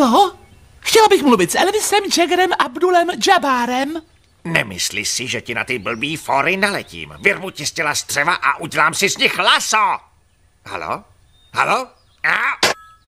Halo? Chtěla bych mluvit s Elvisem Jaggerem Abdulem Jabárem. Nemyslí si, že ti na ty blbý fory naletím. Vyrvu ti z těla střeva a udělám si z nich laso. Halo? Halo?